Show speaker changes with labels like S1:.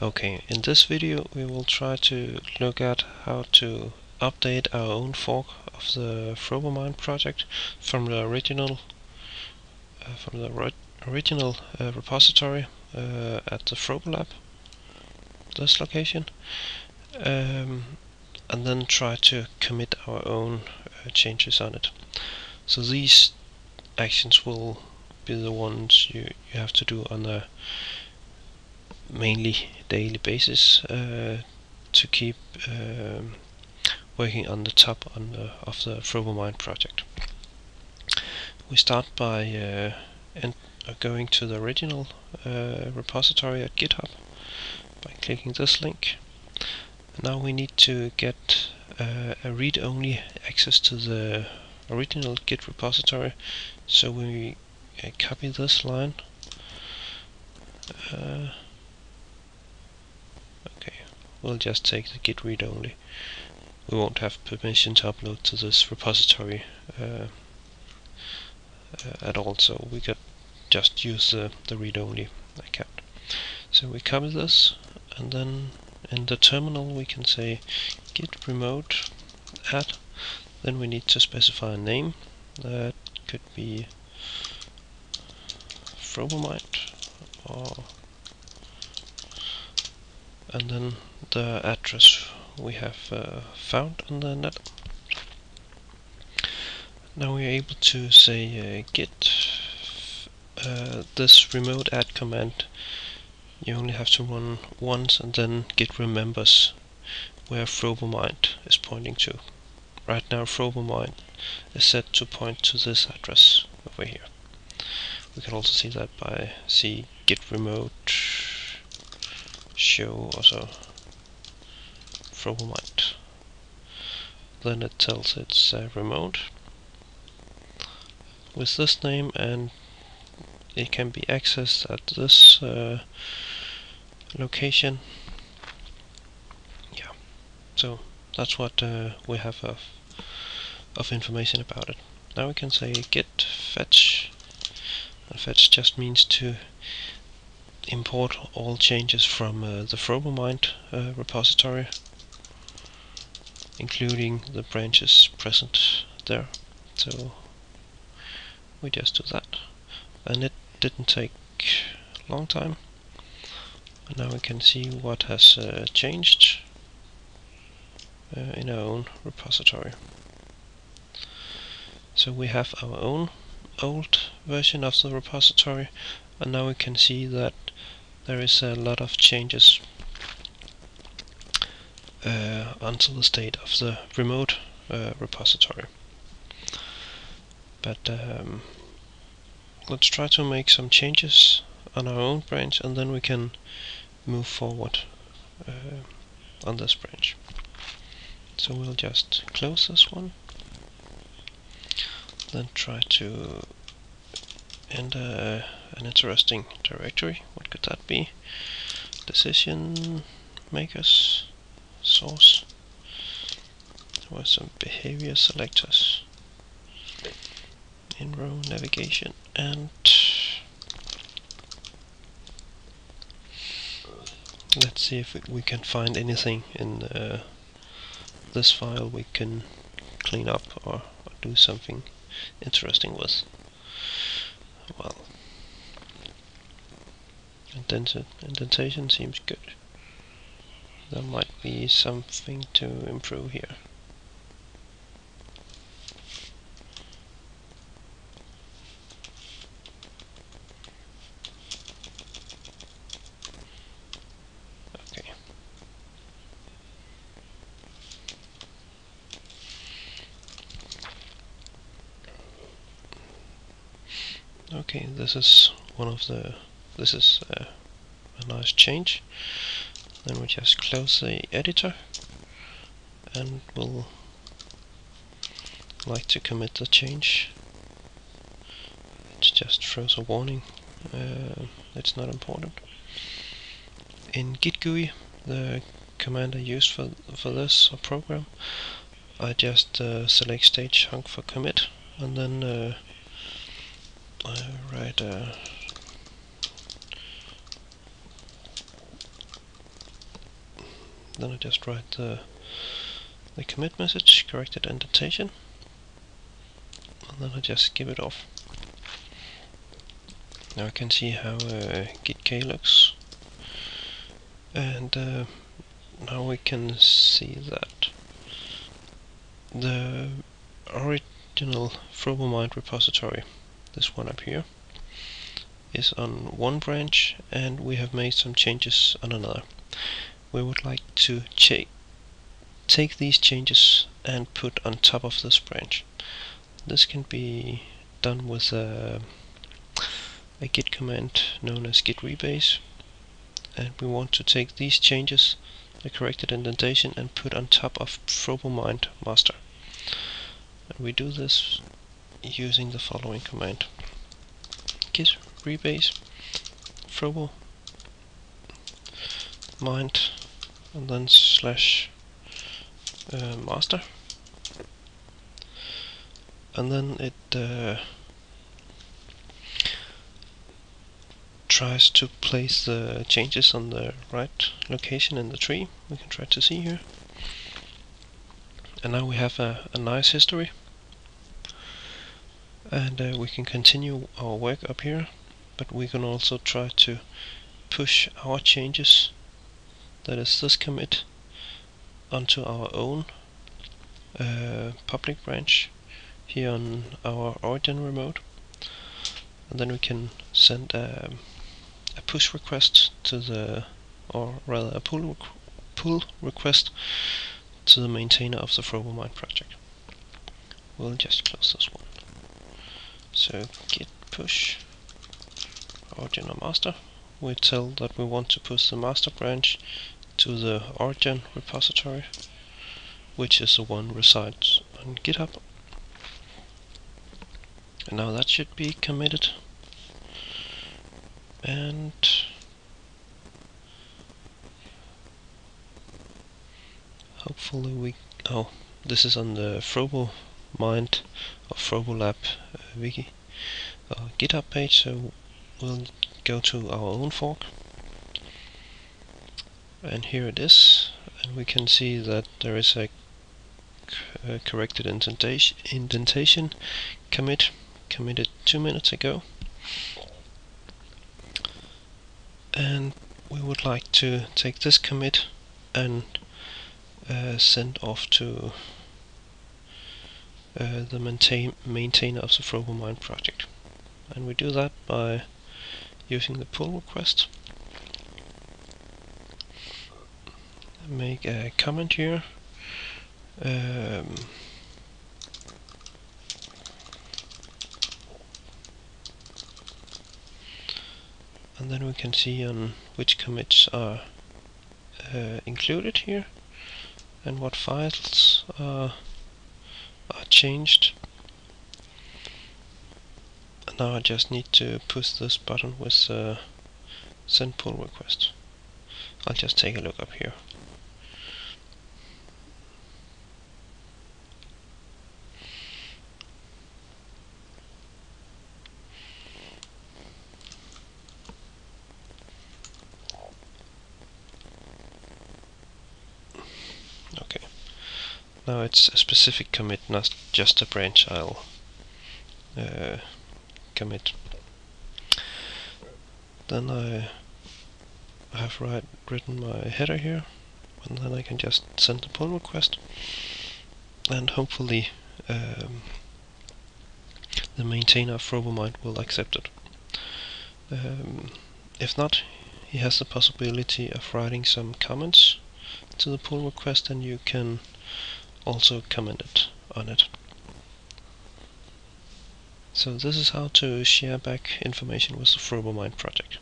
S1: Okay, in this video we will try to look at how to update our own fork of the FroboMind project from the original uh, from the original uh, repository uh, at the Frobolab, this location, um, and then try to commit our own uh, changes on it. So these actions will be the ones you, you have to do on the mainly daily basis uh, to keep um, working on the top on the, of the FroboMind project. We start by uh, uh, going to the original repository at GitHub by clicking this link. Now we need to get uh, a read-only access to the original Git repository, so we uh, copy this line. Uh, we'll just take the git read only. We won't have permission to upload to this repository uh, uh, at all, so we could just use the, the read-only account. So we copy this, and then in the terminal we can say git remote add. Then we need to specify a name. That could be FroboMind or and then the address we have uh, found on the net. Now we are able to say uh, git uh, this remote add command you only have to run once and then git remembers where FroboMind is pointing to. Right now FroboMind is set to point to this address over here. We can also see that by see git remote show also FroboMind. Then it tells it's uh, remote with this name and it can be accessed at this uh, location. Yeah, so that's what uh, we have of, of information about it. Now we can say git fetch. And fetch just means to import all changes from uh, the FroboMind uh, repository including the branches present there. So we just do that. And it didn't take long time. And now we can see what has uh, changed uh, in our own repository. So we have our own old version of the repository and now we can see that there is a lot of changes uh, until the state of the remote uh, repository. But um, let's try to make some changes on our own branch and then we can move forward uh, on this branch. So we'll just close this one, then try to enter an interesting directory. What could that be? Decision makers, source. There were some behavior selectors in row navigation and let's see if we can find anything in uh, this file we can clean up or, or do something interesting with. Well, indentation seems good. There might be something to improve here. Okay. Okay, this is one of the this is uh, a nice change. Then we just close the editor. And we'll like to commit the change. It just throws a warning. Uh, it's not important. In Git GUI the command I used for for this program I just uh, select stage chunk for commit. And then uh, I write a then I just write the the commit message, corrected indentation, and then I just give it off. Now I can see how uh, gitk looks, and uh, now we can see that the original Frobomind repository, this one up here, is on one branch and we have made some changes on another. We would like to take these changes and put on top of this branch. This can be done with a, a git command known as git rebase and we want to take these changes, the corrected indentation and put on top of Frobomind master. And we do this using the following command git rebase frobo mind and then slash uh, master. And then it uh, tries to place the changes on the right location in the tree. We can try to see here. And now we have a, a nice history. And uh, we can continue our work up here but we can also try to push our changes that is this commit onto our own uh, public branch here on our origin remote and then we can send a, a push request to the or rather a pull, requ pull request to the maintainer of the Frobomind project. We'll just close this one. So git push origin or master. We tell that we want to push the master branch to the origin repository, which is the one resides on GitHub. And now that should be committed. And hopefully we oh this is on the Frobo Mind or Frobo Lab uh, wiki uh, GitHub page so we'll go to our own fork and here it is. And we can see that there is a, a corrected indentation, indentation commit committed two minutes ago. And we would like to take this commit and uh, send off to uh, the maintain maintainer of the Frobomind project. And we do that by using the pull request make a comment here. Um, and then we can see on which commits are uh, included here and what files are, are changed. And now I just need to push this button with uh, send pull request. I'll just take a look up here Now it's a specific commit, not just a branch I'll uh, commit. Then I have write, written my header here, and then I can just send the pull request, and hopefully um, the maintainer of Frobomind will accept it. Um, if not, he has the possibility of writing some comments to the pull request and you can also commented on it. So this is how to share back information with the Frobomind project.